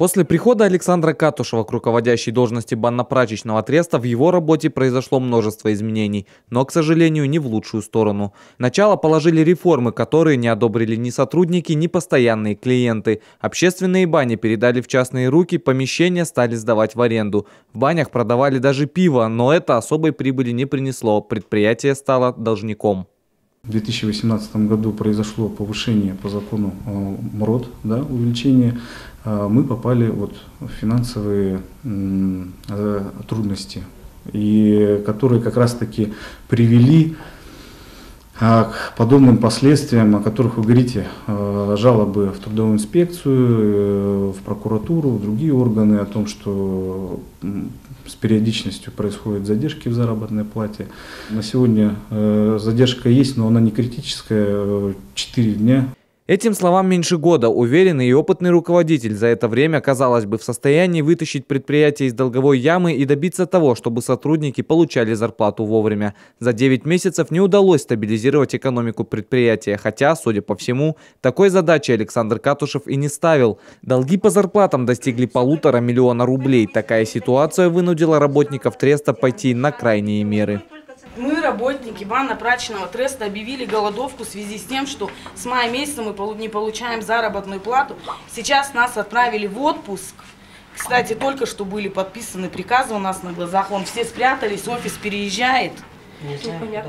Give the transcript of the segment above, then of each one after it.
После прихода Александра Катушева к руководящей должности банно-прачечного треста в его работе произошло множество изменений, но, к сожалению, не в лучшую сторону. Начало положили реформы, которые не одобрили ни сотрудники, ни постоянные клиенты. Общественные бани передали в частные руки, помещения стали сдавать в аренду. В банях продавали даже пиво, но это особой прибыли не принесло, предприятие стало должником. В 2018 году произошло повышение по закону э, МРОД, да, увеличение. Э, мы попали вот в финансовые э, трудности, и которые как раз-таки привели к подобным последствиям, о которых вы говорите, жалобы в трудовую инспекцию, в прокуратуру, в другие органы о том, что с периодичностью происходят задержки в заработной плате. На сегодня э, задержка есть, но она не критическая, 4 дня. Этим словам меньше года уверенный и опытный руководитель за это время, казалось бы, в состоянии вытащить предприятие из долговой ямы и добиться того, чтобы сотрудники получали зарплату вовремя. За 9 месяцев не удалось стабилизировать экономику предприятия, хотя, судя по всему, такой задачи Александр Катушев и не ставил. Долги по зарплатам достигли полутора миллиона рублей. Такая ситуация вынудила работников Треста пойти на крайние меры. Работники банно-прачечного треста, объявили голодовку в связи с тем, что с мая месяца мы не получаем заработную плату. Сейчас нас отправили в отпуск. Кстати, только что были подписаны приказы у нас на глазах. Вон все спрятались, офис переезжает.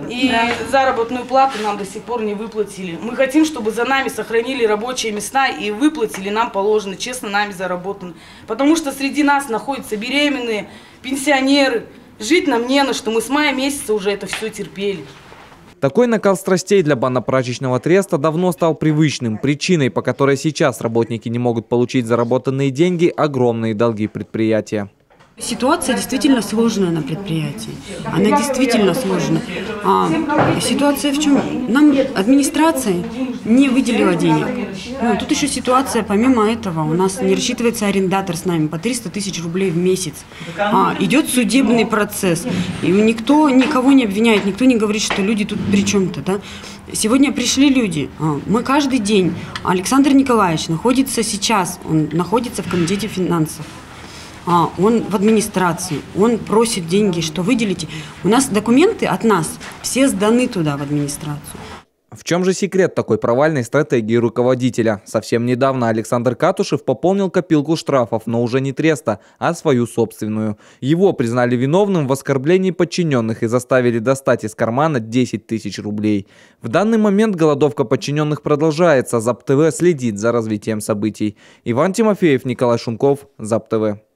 И заработную плату нам до сих пор не выплатили. Мы хотим, чтобы за нами сохранили рабочие места и выплатили нам положено, честно нами заработано. Потому что среди нас находятся беременные, пенсионеры, Жить нам не на что, мы с мая месяца уже это все терпели. Такой накал страстей для банно-прачечного треста давно стал привычным. Причиной, по которой сейчас работники не могут получить заработанные деньги – огромные долги предприятия. Ситуация действительно сложная на предприятии. Она действительно сложная. А ситуация в чем? Нам администрация не выделила денег. Ну, тут еще ситуация, помимо этого, у нас не рассчитывается арендатор с нами по 300 тысяч рублей в месяц. А, идет судебный процесс. И никто никого не обвиняет, никто не говорит, что люди тут при чем-то. Да? Сегодня пришли люди. А, мы каждый день. Александр Николаевич находится сейчас, он находится в комитете финансов он в администрации, он просит деньги, что выделите. У нас документы от нас все сданы туда, в администрацию. В чем же секрет такой провальной стратегии руководителя? Совсем недавно Александр Катушев пополнил копилку штрафов, но уже не треста, а свою собственную. Его признали виновным в оскорблении подчиненных и заставили достать из кармана 10 тысяч рублей. В данный момент голодовка подчиненных продолжается. ЗАП ТВ следит за развитием событий. Иван Тимофеев, Николай Шунков, ЗАП ТВ.